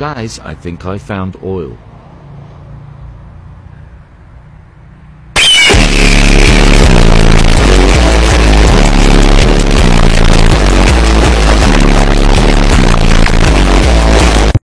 Guys, I think I found oil.